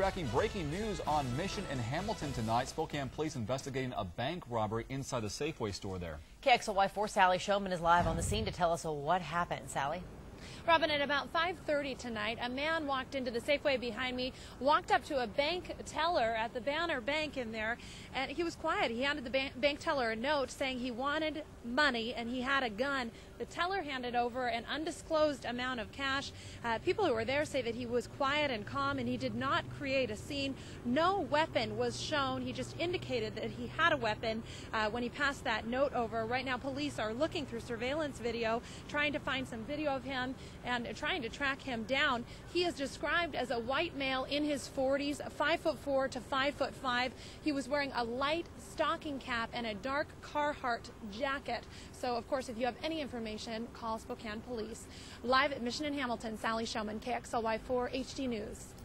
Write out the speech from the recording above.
Tracking breaking news on Mission in Hamilton tonight. Spokane police investigating a bank robbery inside a Safeway store there. KXLY4 Sally Showman is live on the scene to tell us what happened. Sally? Robin, at about 5.30 tonight, a man walked into the Safeway behind me, walked up to a bank teller at the Banner Bank in there, and he was quiet. He handed the bank, bank teller a note saying he wanted money and he had a gun. The teller handed over an undisclosed amount of cash. Uh, people who were there say that he was quiet and calm and he did not create a scene. No weapon was shown. He just indicated that he had a weapon uh, when he passed that note over. Right now, police are looking through surveillance video, trying to find some video of him and trying to track him down. He is described as a white male in his 40s, five foot four to five foot five. He was wearing a light stocking cap and a dark Carhartt jacket. So, of course, if you have any information, call Spokane Police. Live at Mission in Hamilton, Sally Showman, KXLY4 HD News.